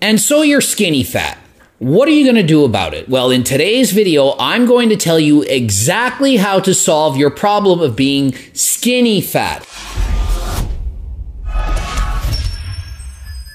And so you're skinny fat. What are you going to do about it? Well, in today's video, I'm going to tell you exactly how to solve your problem of being skinny fat.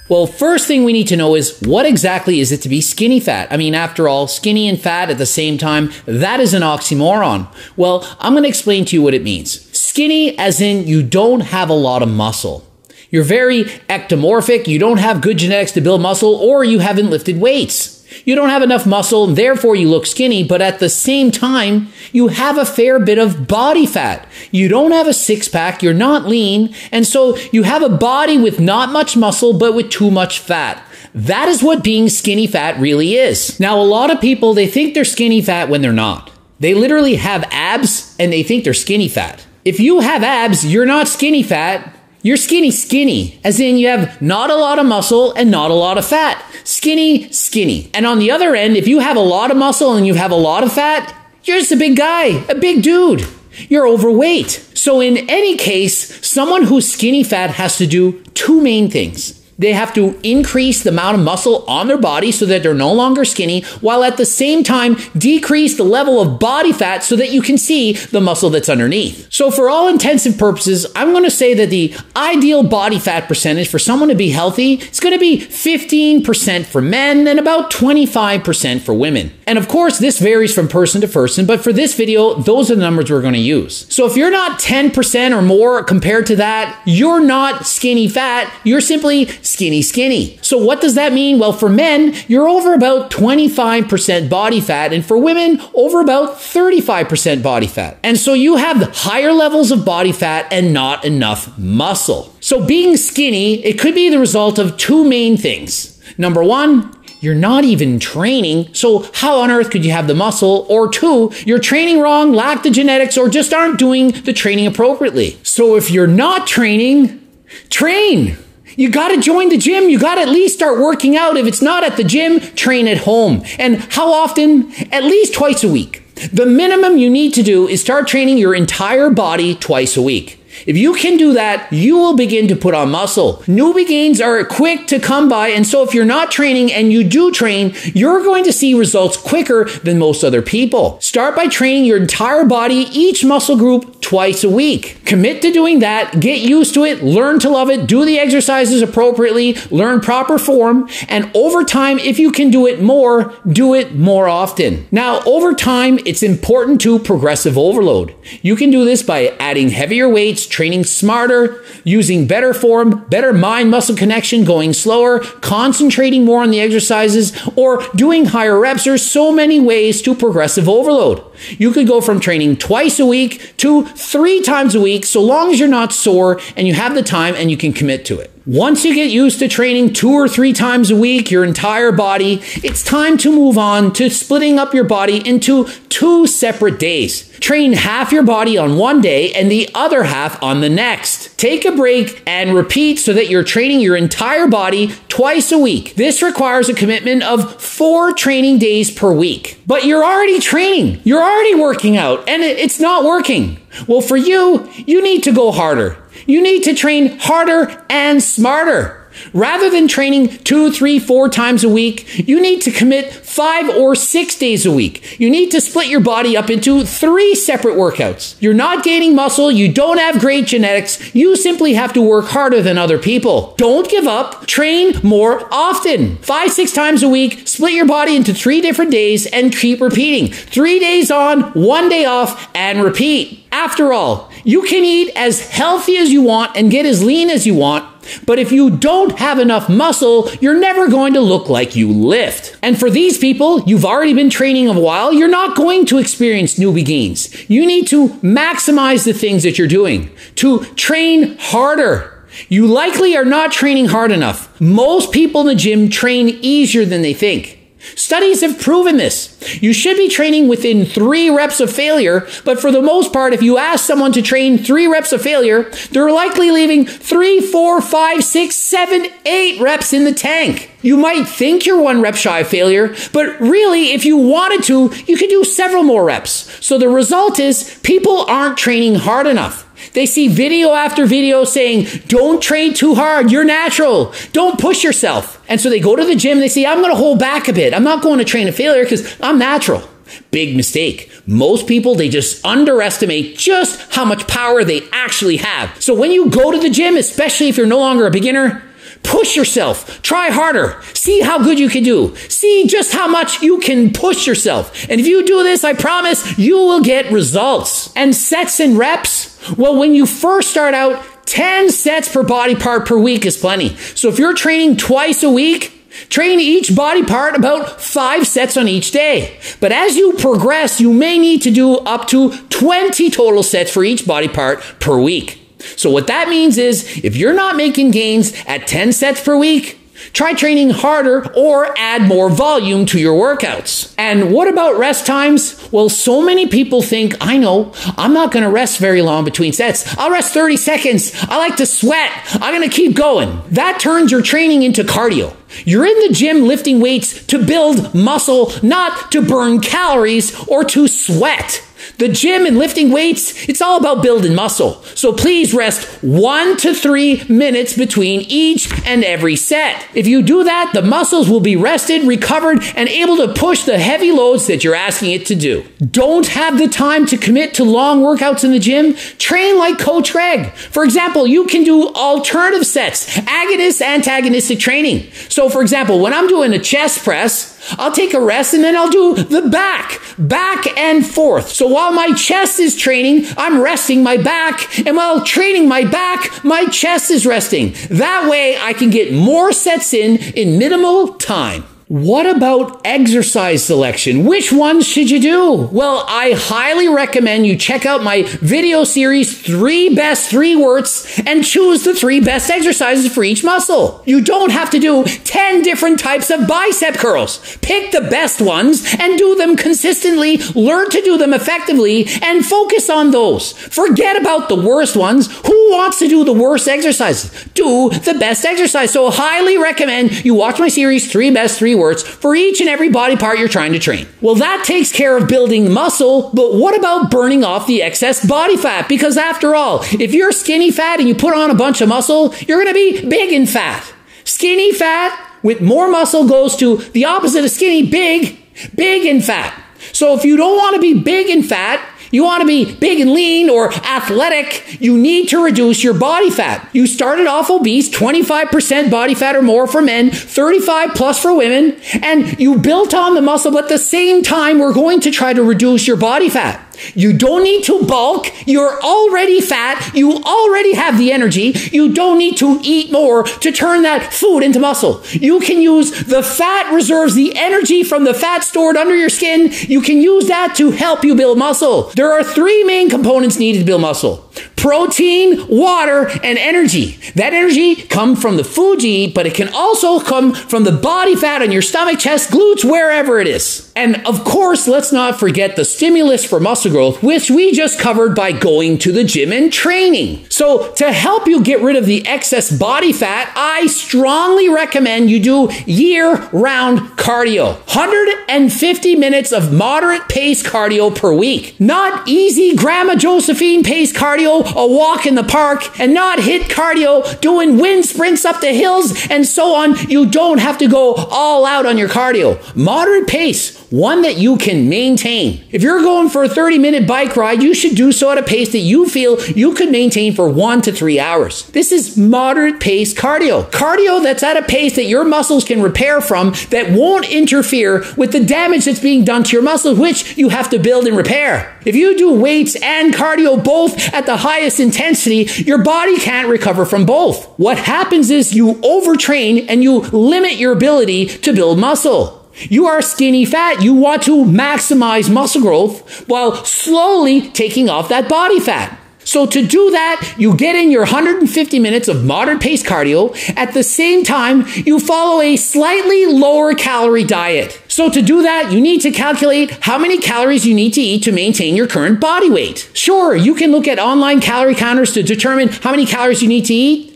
Well, first thing we need to know is what exactly is it to be skinny fat? I mean, after all, skinny and fat at the same time, that is an oxymoron. Well, I'm going to explain to you what it means. Skinny as in you don't have a lot of muscle. You're very ectomorphic, you don't have good genetics to build muscle, or you haven't lifted weights. You don't have enough muscle, and therefore you look skinny, but at the same time, you have a fair bit of body fat. You don't have a six pack, you're not lean, and so you have a body with not much muscle, but with too much fat. That is what being skinny fat really is. Now, a lot of people, they think they're skinny fat when they're not. They literally have abs and they think they're skinny fat. If you have abs, you're not skinny fat. You're skinny, skinny, as in you have not a lot of muscle and not a lot of fat. Skinny, skinny. And on the other end, if you have a lot of muscle and you have a lot of fat, you're just a big guy, a big dude. You're overweight. So in any case, someone who's skinny fat has to do two main things. They have to increase the amount of muscle on their body so that they're no longer skinny, while at the same time decrease the level of body fat so that you can see the muscle that's underneath. So, for all intensive purposes, I'm going to say that the ideal body fat percentage for someone to be healthy is going to be 15% for men and about 25% for women. And of course, this varies from person to person, but for this video, those are the numbers we're going to use. So, if you're not 10% or more compared to that, you're not skinny fat, you're simply skinny, skinny. So what does that mean? Well, for men, you're over about 25% body fat, and for women, over about 35% body fat. And so you have higher levels of body fat and not enough muscle. So being skinny, it could be the result of two main things. Number one, you're not even training, so how on earth could you have the muscle? Or two, you're training wrong, lack the genetics, or just aren't doing the training appropriately. So if you're not training, train. You got to join the gym. You got to at least start working out. If it's not at the gym, train at home. And how often? At least twice a week. The minimum you need to do is start training your entire body twice a week. If you can do that, you will begin to put on muscle. Newbie gains are quick to come by, and so if you're not training and you do train, you're going to see results quicker than most other people. Start by training your entire body, each muscle group, twice a week. Commit to doing that, get used to it, learn to love it, do the exercises appropriately, learn proper form, and over time, if you can do it more, do it more often. Now, over time, it's important to progressive overload. You can do this by adding heavier weights training smarter, using better form, better mind muscle connection, going slower, concentrating more on the exercises, or doing higher reps. There's so many ways to progressive overload. You could go from training twice a week to three times a week, so long as you're not sore and you have the time and you can commit to it. Once you get used to training two or three times a week, your entire body, it's time to move on to splitting up your body into two separate days. Train half your body on one day and the other half on the next. Take a break and repeat so that you're training your entire body twice a week. This requires a commitment of four training days per week. But you're already training. You're already working out and it's not working. Well, for you, you need to go harder. You need to train harder and smarter. Rather than training two, three, four times a week, you need to commit five or six days a week. You need to split your body up into three separate workouts. You're not gaining muscle, you don't have great genetics, you simply have to work harder than other people. Don't give up, train more often. Five, six times a week, split your body into three different days and keep repeating. Three days on, one day off, and repeat. After all, you can eat as healthy as you want and get as lean as you want, but if you don't have enough muscle, you're never going to look like you lift. And for these people, you've already been training a while, you're not going to experience newbie gains. You need to maximize the things that you're doing, to train harder. You likely are not training hard enough. Most people in the gym train easier than they think. Studies have proven this. You should be training within three reps of failure, but for the most part, if you ask someone to train three reps of failure, they're likely leaving three, four, five, six, seven, eight reps in the tank. You might think you're one rep shy of failure, but really, if you wanted to, you could do several more reps. So the result is people aren't training hard enough. They see video after video saying, don't train too hard. You're natural. Don't push yourself. And so they go to the gym they say, I'm going to hold back a bit. I'm not going to train a failure because I'm natural. Big mistake. Most people, they just underestimate just how much power they actually have. So when you go to the gym, especially if you're no longer a beginner, Push yourself. Try harder. See how good you can do. See just how much you can push yourself. And if you do this, I promise you will get results. And sets and reps, well, when you first start out, 10 sets per body part per week is plenty. So if you're training twice a week, Train each body part about five sets on each day. But as you progress, you may need to do up to 20 total sets for each body part per week. So what that means is if you're not making gains at 10 sets per week, Try training harder or add more volume to your workouts. And what about rest times? Well, so many people think, I know, I'm not going to rest very long between sets. I'll rest 30 seconds. I like to sweat. I'm going to keep going. That turns your training into cardio. You're in the gym lifting weights to build muscle, not to burn calories or to sweat. The gym and lifting weights, it's all about building muscle. So please rest one to three minutes between each and every set. If you do that, the muscles will be rested, recovered, and able to push the heavy loads that you're asking it to do. Don't have the time to commit to long workouts in the gym? Train like Coach Greg. For example, you can do alternative sets, agonist, antagonistic training. So for example, when I'm doing a chest press, I'll take a rest and then I'll do the back, back and forth. So while my chest is training, I'm resting my back. And while training my back, my chest is resting. That way I can get more sets in in minimal time. What about exercise selection? Which ones should you do? Well, I highly recommend you check out my video series, three best three worst, and choose the three best exercises for each muscle. You don't have to do 10 different types of bicep curls. Pick the best ones and do them consistently, learn to do them effectively, and focus on those. Forget about the worst ones. Who wants to do the worst exercises? Do the best exercise. So highly recommend you watch my series, three best three Worst, for each and every body part you're trying to train. Well, that takes care of building muscle, but what about burning off the excess body fat? Because after all, if you're skinny fat and you put on a bunch of muscle, you're going to be big and fat. Skinny fat with more muscle goes to the opposite of skinny, big, big and fat. So if you don't want to be big and fat, you want to be big and lean or athletic, you need to reduce your body fat. You started off obese, 25% body fat or more for men, 35 plus for women, and you built on the muscle, but at the same time, we're going to try to reduce your body fat. You don't need to bulk. You're already fat. You already have the energy. You don't need to eat more to turn that food into muscle. You can use the fat reserves, the energy from the fat stored under your skin. You can use that to help you build muscle. There are three main components needed to build muscle protein, water, and energy. That energy comes from the food you eat, but it can also come from the body fat on your stomach, chest, glutes, wherever it is. And of course, let's not forget the stimulus for muscle growth, which we just covered by going to the gym and training. So to help you get rid of the excess body fat, I strongly recommend you do year round cardio. 150 minutes of moderate pace cardio per week. Not easy Grandma Josephine pace cardio a walk in the park and not HIIT cardio doing wind sprints up the hills and so on. You don't have to go all out on your cardio. Moderate pace, one that you can maintain. If you're going for a 30 minute bike ride, you should do so at a pace that you feel you could maintain for one to three hours. This is moderate pace cardio. Cardio that's at a pace that your muscles can repair from that won't interfere with the damage that's being done to your muscles, which you have to build and repair. If you do weights and cardio both at the highest highest intensity, your body can't recover from both. What happens is you overtrain and you limit your ability to build muscle. You are skinny fat. You want to maximize muscle growth while slowly taking off that body fat. So to do that, you get in your 150 minutes of moderate pace cardio. At the same time, you follow a slightly lower calorie diet. So to do that, you need to calculate how many calories you need to eat to maintain your current body weight. Sure, you can look at online calorie counters to determine how many calories you need to eat.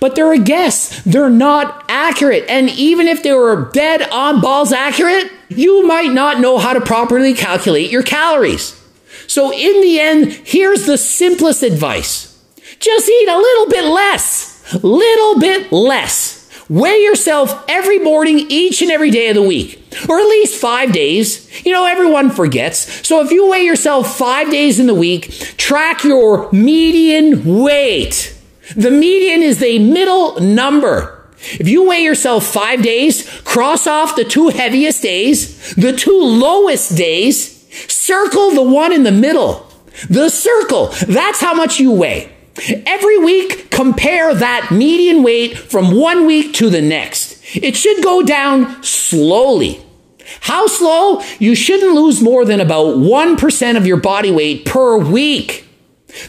But they're a guess. They're not accurate. And even if they were dead on balls accurate, you might not know how to properly calculate your calories. So in the end, here's the simplest advice. Just eat a little bit less. Little bit less. Weigh yourself every morning, each and every day of the week, or at least five days. You know, everyone forgets. So if you weigh yourself five days in the week, track your median weight. The median is the middle number. If you weigh yourself five days, cross off the two heaviest days, the two lowest days, circle the one in the middle. The circle, that's how much you weigh. Every week, compare that median weight from one week to the next. It should go down slowly. How slow? You shouldn't lose more than about 1% of your body weight per week.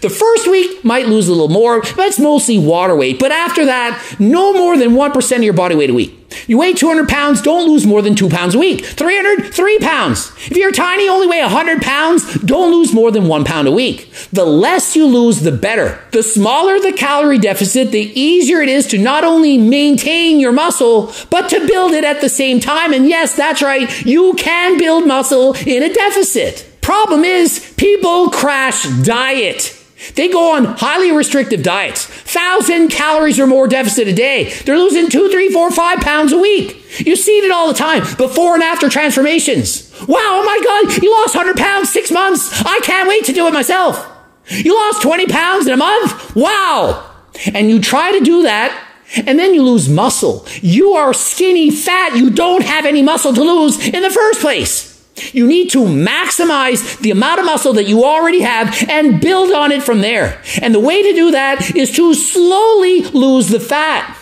The first week might lose a little more, but it's mostly water weight. But after that, no more than 1% of your body weight a week. You weigh 200 pounds, don't lose more than 2 pounds a week. 300, 3 pounds. If you're tiny, only weigh 100 pounds, don't lose more than 1 pound a week. The less you lose, the better. The smaller the calorie deficit, the easier it is to not only maintain your muscle, but to build it at the same time. And yes, that's right, you can build muscle in a deficit. Problem is, people crash diet. They go on highly restrictive diets, thousand calories or more deficit a day. They're losing two, three, four, five pounds a week. You see it all the time, before and after transformations. Wow, oh my God, you lost 100 pounds six months. I can't wait to do it myself. You lost 20 pounds in a month. Wow. And you try to do that and then you lose muscle. You are skinny fat. You don't have any muscle to lose in the first place. You need to maximize the amount of muscle that you already have and build on it from there. And the way to do that is to slowly lose the fat.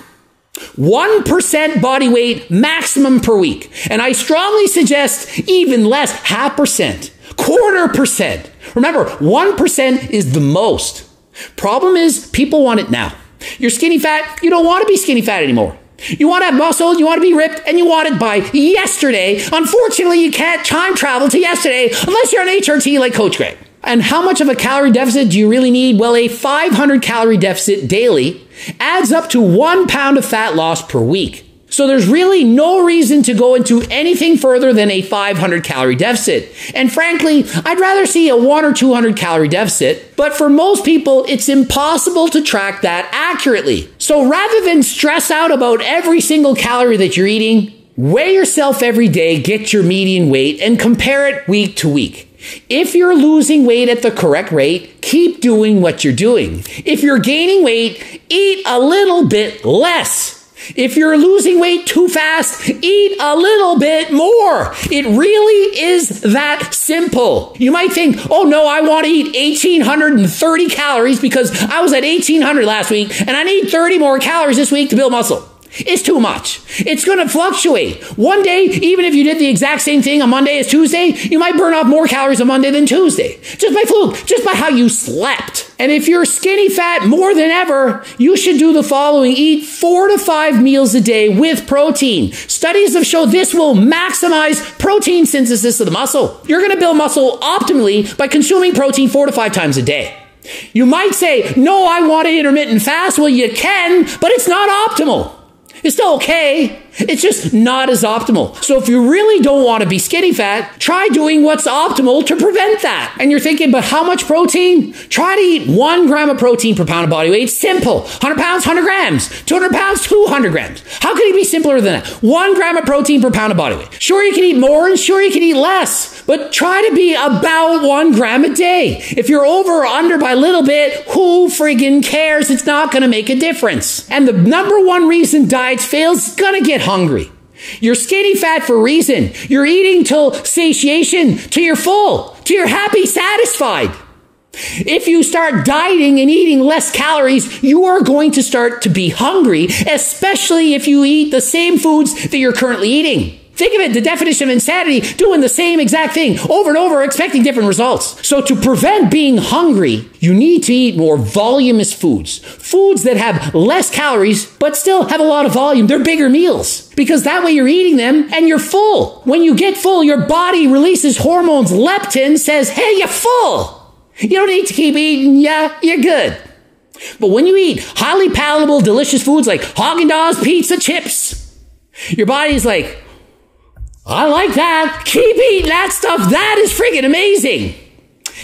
1% body weight maximum per week. And I strongly suggest even less, half percent, quarter percent. Remember, 1% is the most. Problem is, people want it now. You're skinny fat, you don't want to be skinny fat anymore. You want to have muscle, you want to be ripped, and you want it by yesterday. Unfortunately, you can't time travel to yesterday unless you're an HRT like Coach Greg. And how much of a calorie deficit do you really need? Well, a 500 calorie deficit daily adds up to one pound of fat loss per week. So there's really no reason to go into anything further than a 500 calorie deficit. And frankly, I'd rather see a 1 or 200 calorie deficit, but for most people, it's impossible to track that accurately. So rather than stress out about every single calorie that you're eating, weigh yourself every day, get your median weight, and compare it week to week. If you're losing weight at the correct rate, keep doing what you're doing. If you're gaining weight, eat a little bit less. If you're losing weight too fast, eat a little bit more. It really is that simple. You might think, oh no, I want to eat 1830 calories because I was at 1800 last week and I need 30 more calories this week to build muscle. It's too much. It's going to fluctuate. One day, even if you did the exact same thing on Monday as Tuesday, you might burn off more calories on Monday than Tuesday. Just by fluke, just by how you slept. And if you're skinny fat more than ever, you should do the following. Eat four to five meals a day with protein. Studies have shown this will maximize protein synthesis of the muscle. You're going to build muscle optimally by consuming protein four to five times a day. You might say, no, I want to intermittent fast. Well, you can, but it's not optimal. It's still okay. It's just not as optimal. So if you really don't want to be skinny fat, try doing what's optimal to prevent that. And you're thinking, but how much protein? Try to eat one gram of protein per pound of body weight. Simple. 100 pounds, 100 grams. 200 pounds, 200 grams. How could it be simpler than that? One gram of protein per pound of body weight. Sure, you can eat more and sure, you can eat less, but try to be about one gram a day. If you're over or under by a little bit, who friggin' cares? It's not going to make a difference. And the number one reason diets fail is going to get hungry. You're skinny fat for a reason. You're eating till satiation, till you're full, till you're happy, satisfied. If you start dieting and eating less calories, you are going to start to be hungry, especially if you eat the same foods that you're currently eating. Think of it, the definition of insanity, doing the same exact thing over and over, expecting different results. So to prevent being hungry, you need to eat more voluminous foods. Foods that have less calories, but still have a lot of volume. They're bigger meals. Because that way you're eating them and you're full. When you get full, your body releases hormones. Leptin says, hey, you're full. You don't need to keep eating. Yeah, you're good. But when you eat highly palatable, delicious foods like Haagen-Dazs pizza chips, your body's like, I like that. Keep eating that stuff. That is freaking amazing.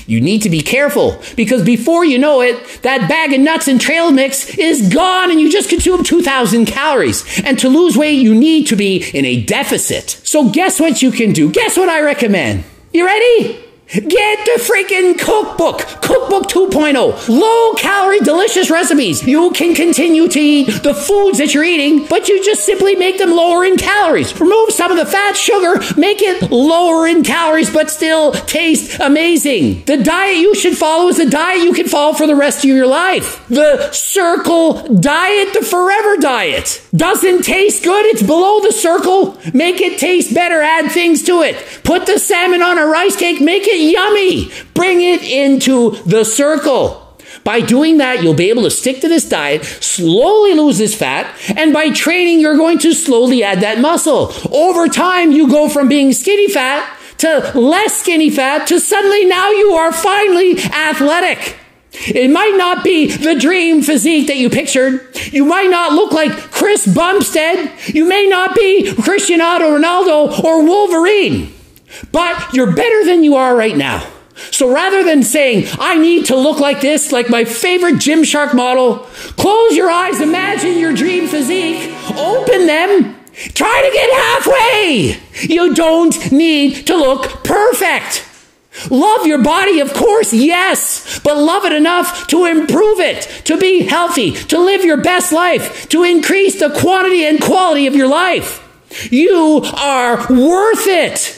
you need to be careful because before you know it, that bag of nuts and trail mix is gone and you just consumed 2,000 calories. And to lose weight, you need to be in a deficit. So guess what you can do? Guess what I recommend? You ready? Get the freaking cookbook, Cookbook 2.0. Low calorie, delicious recipes. You can continue to eat the foods that you're eating, but you just simply make them lower in calories. Remove some of the fat, sugar, make it lower in calories, but still taste amazing. The diet you should follow is the diet you can follow for the rest of your life. The circle diet, the forever diet. Doesn't taste good, it's below the circle. Make it taste better, add things to it. Put the salmon on a rice cake, make it yummy. Bring it into the circle. By doing that, you'll be able to stick to this diet, slowly lose this fat, and by training, you're going to slowly add that muscle. Over time, you go from being skinny fat to less skinny fat to suddenly now you are finally athletic. It might not be the dream physique that you pictured. You might not look like Chris Bumstead. You may not be Cristiano Ronaldo or Wolverine. But you're better than you are right now. So rather than saying, I need to look like this, like my favorite Gymshark model, close your eyes, imagine your dream physique, open them, try to get halfway. You don't need to look perfect. Love your body, of course, yes, but love it enough to improve it, to be healthy, to live your best life, to increase the quantity and quality of your life. You are worth it.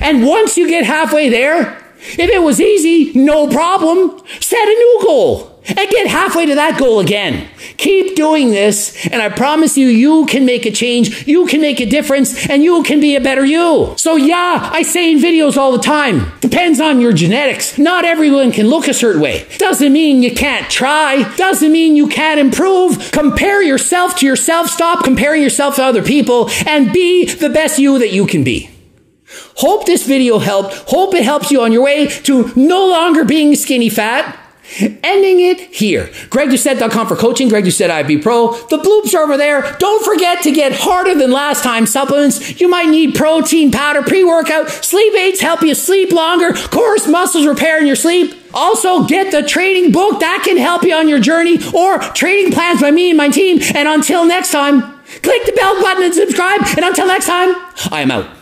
And once you get halfway there, if it was easy, no problem. Set a new goal and get halfway to that goal again. Keep doing this, and I promise you, you can make a change, you can make a difference, and you can be a better you. So, yeah, I say in videos all the time depends on your genetics. Not everyone can look a certain way. Doesn't mean you can't try, doesn't mean you can't improve. Compare yourself to yourself, stop comparing yourself to other people, and be the best you that you can be. Hope this video helped. Hope it helps you on your way to no longer being skinny fat. Ending it here. GregDoucette.com for coaching. Greg IFBB Pro. The bloops are over there. Don't forget to get harder than last time supplements. You might need protein powder, pre-workout, sleep aids help you sleep longer, course muscles repair in your sleep. Also get the training book that can help you on your journey or training plans by me and my team. And until next time, click the bell button and subscribe. And until next time, I am out.